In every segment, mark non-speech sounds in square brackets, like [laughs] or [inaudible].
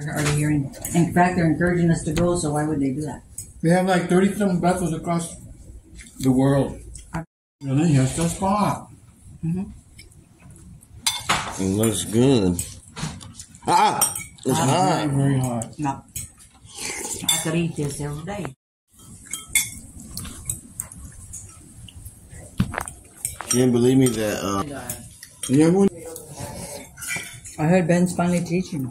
They're already hearing. In fact, they're encouraging us to go, so why would they do that? They have like 30 some Bethels across the world. And then here's the spot. It looks good. Ah! It's Very, hot. very hot. No. I could eat this every day. Can't believe me that uh, Yeah, everyone. I heard Ben's finally teaching.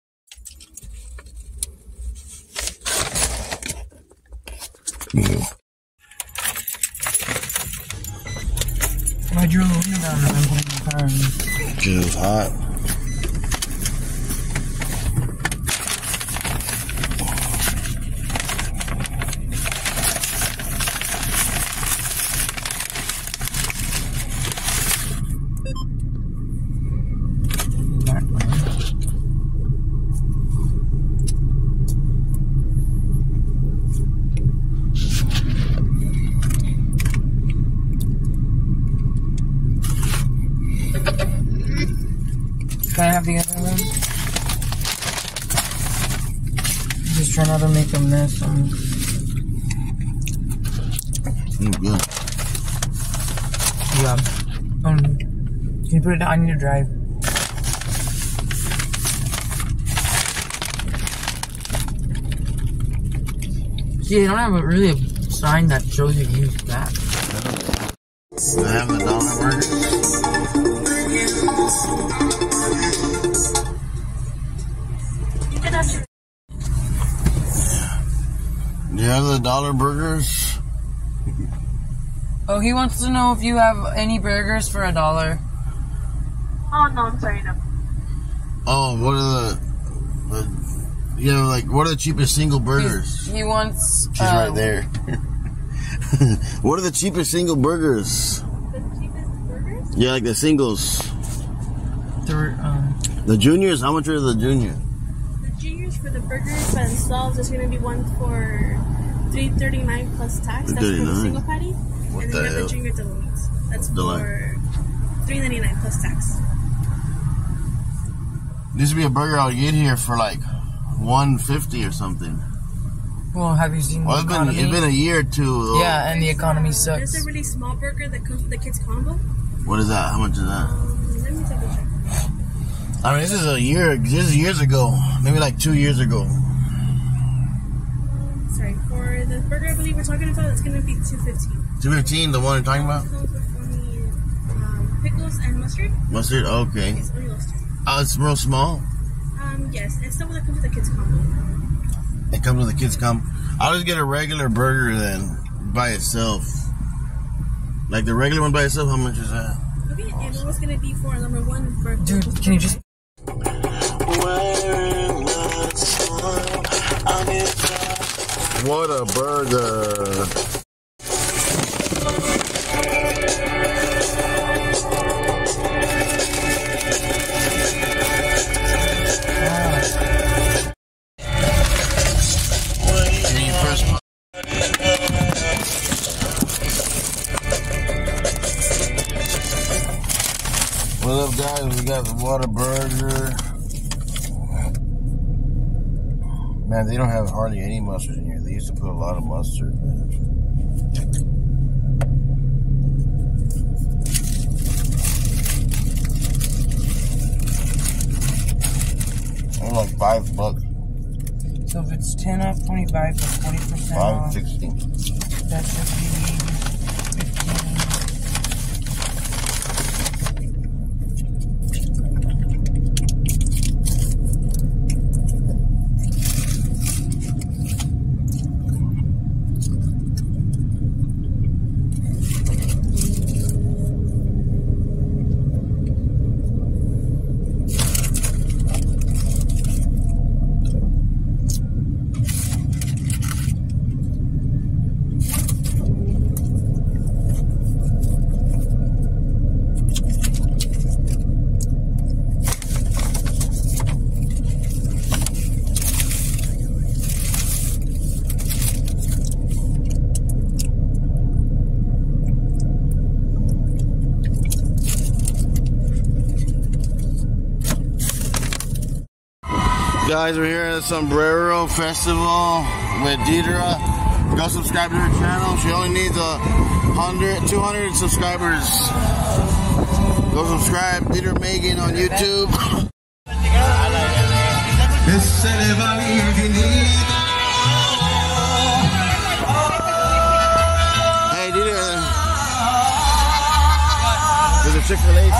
I drew a little down and then put it in the pan. it was hot. Can I have the other one? Just try not to make a mess. Um, Mm, good. yeah. Um, can you put it down? I need to drive. See, they don't have a really a sign that shows you use that. I have the dollar burger. Have the dollar burgers? Oh, he wants to know if you have any burgers for a dollar. Oh no, I'm sorry, no. Oh, what are the, the you know, like what are the cheapest single burgers? He's- He wants. She's uh, right there. [laughs] what are the cheapest single burgers? The cheapest burgers? Yeah, like the singles. The, um, The juniors, how much are the junior? The juniors for the burgers by themselves is gonna be one for three thirty nine plus tax. That's for the single patty. What and the then you have hell? the junior deluxe. That's Deluxe. for three ninety nine plus tax. This would be a burger I would get here for like one fifty or something. well, have you seen Well, the it's been it's been a year or two. though. yeah, and the economy sucks. There's sucks. a really small burger that comes with the kids combo. What is that? How much is that? Um, let me double check. I mean, this is a year. This is years ago. Maybe like two years ago. Sorry, for the burger I believe we're talking about, it's gonna be two fifteen. Two fifteen. The one you're talking about? Comes with only um, pickles and mustard. Mustard. Okay. It's only mustard. Oh, it's real small. Um, yes, it's the one that comes with the kids combo. It comes with a kids comp. I'll just get a regular burger then by itself. Like the regular one by itself. How much is that? Okay, and what was gonna be for number one for Dude, can you just What a burger! What up, guys? We got the Whataburger. Man, they don't have hardly any mustard in here. They used to put a lot of mustard, man. Like five bucks, so if it's ten off twenty five plus forty percent five sixty. that should Guys, we're here at the Sombrero Festival with Deidre. Go subscribe to her channel. She only needs a hundred, two hundred subscribers. Go subscribe, Deidre Megan on YouTube. hey, Deidre. There's a Chick-fil-A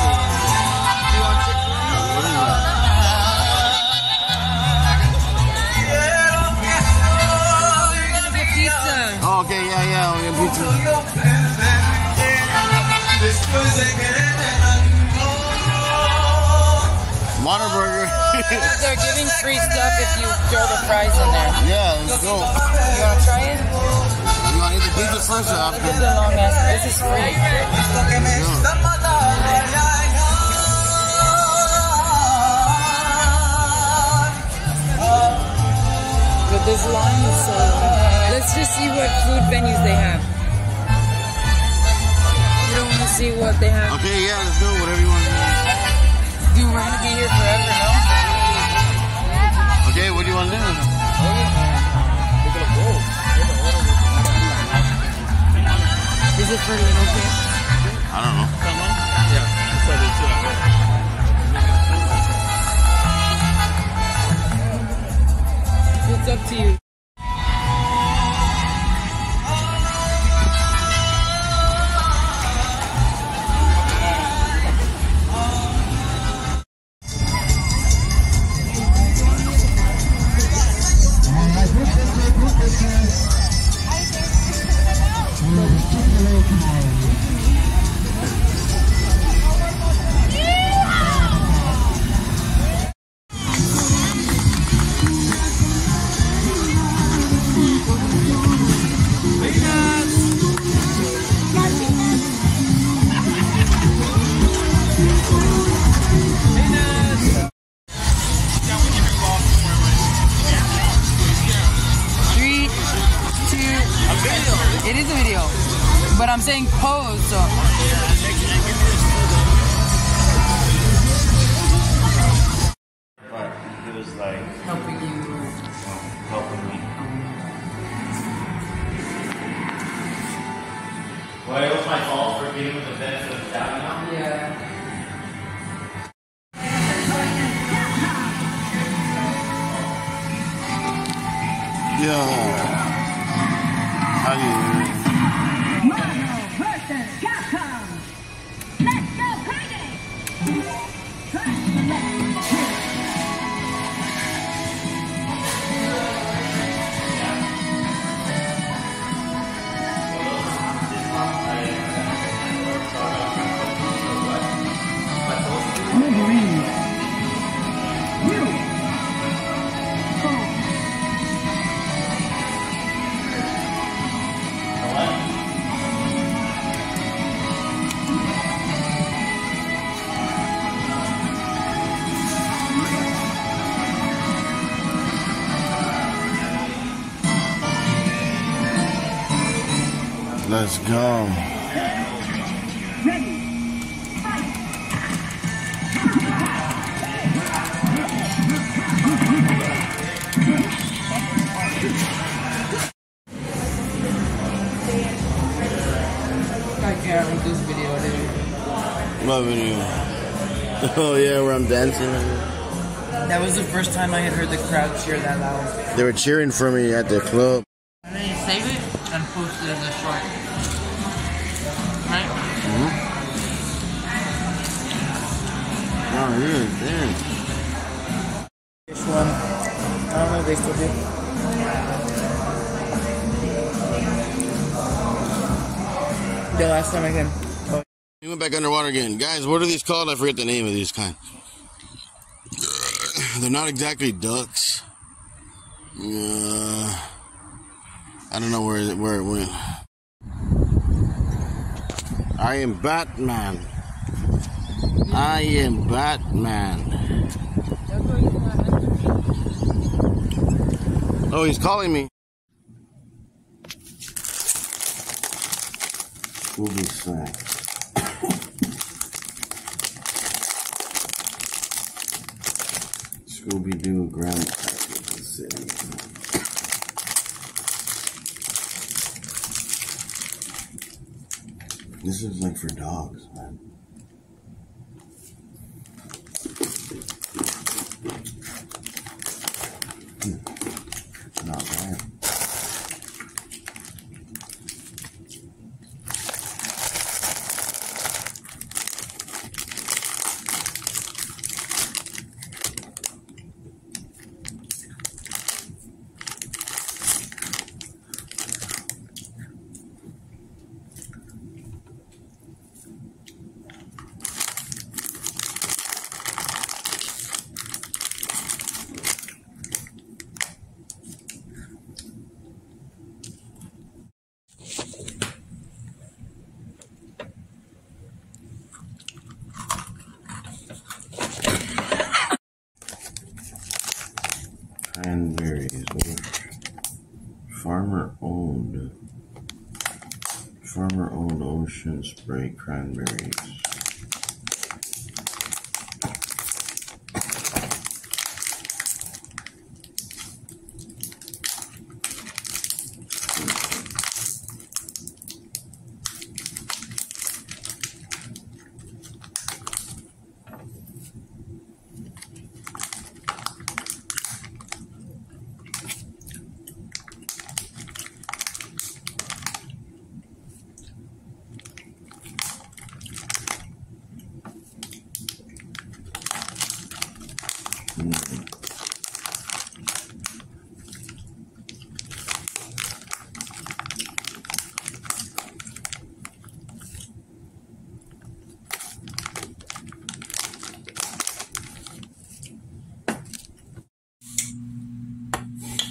get. Oh, okay, yeah, yeah, we're gonna pizza. Whataburger. [laughs] They're giving free stuff if you throw the fries in there. yeah, let's go. You wanna try it? You want to eat the pizza first or after? It's a long ass. This is free. But this line is so long. Let's just see what food venues they have. You don't want to see what they have. Okay, yeah, let's go. Whatever you want to Dude, we're gonna be here forever, no? Okay, what do you want to do? Is it for little kids? I don't know. It's up to you. Well, it was my fault for giving the benefit of the doubt now. Yeah. Yeah. Let's go. Ready. I can't with this video, dude. What video? [laughs] Oh yeah, where I'm dancing. That was the first time I had heard the crowd cheer that loud. They were cheering for me at the club. And then you save it and post it as a short. Right? Mhm. Oh yeah, damn. This one. I don't know if they still do. The last time I came. He went back underwater again. Guys, what are these called? I forget the name of these kind. They're not exactly ducks. Uh, I don't know where it, where it went. I am Batman. I am Batman. Oh, he's calling me. Scooby snack. [coughs] Scooby Doo Grand This is like for dogs, man. Hmm. Not bad. Cranberries or farmer owned. Farmer owned ocean spray cranberries.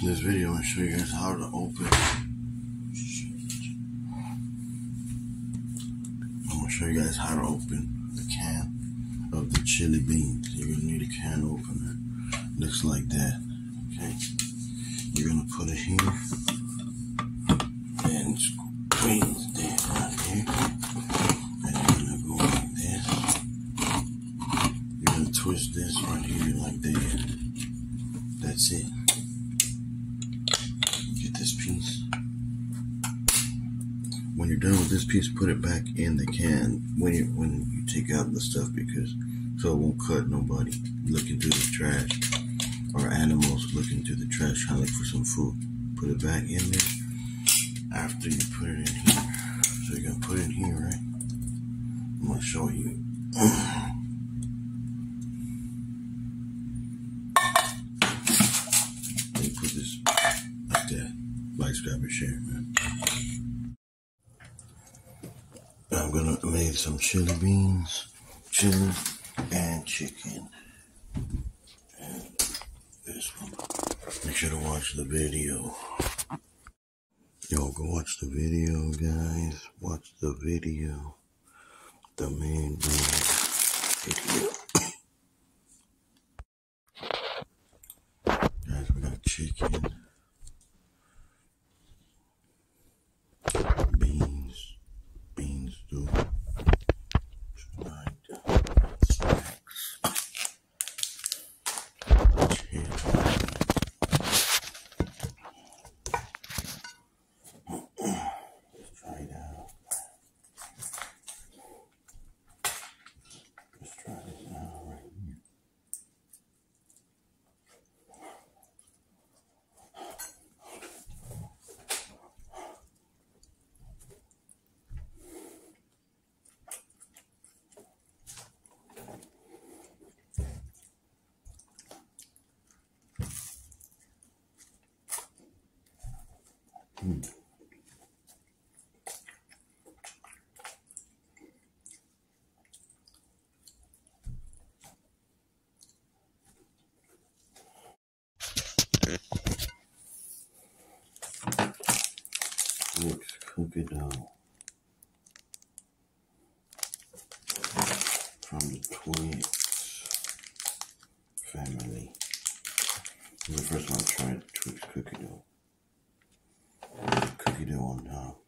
In this video, I'm gonna show you guys how to open. I'm gonna show you guys how to open the can of the chili beans. You're gonna need a can opener. Looks like that. Okay. You're gonna put it here and squeeze that right here. And you're gonna go like this. You're gonna twist this right here like that. That's it. Get this piece. When you're done with this piece, put it back in the can when you when you take out the stuff because so it won't cut nobody looking through the trash or animals looking through the trash trying to look for some food. Put it back in there after you put it in here. So you're gonna put it in here, right? I'm gonna show you. Then you put this like that. Subscribe, and share, man. I'm gonna make some chili beans, chili, and chicken. And this one. Make sure to watch the video. Yo, go watch the video, guys. Watch the video. The main video. [coughs] Guys, we got chicken, beans, beans, dude. Right. Snacks. Chicken. Let's try it out. Let's try this out right here. Mix cookie dough from the Twix family. This is the first one I've tried Twix cookie dough. Cookie dough on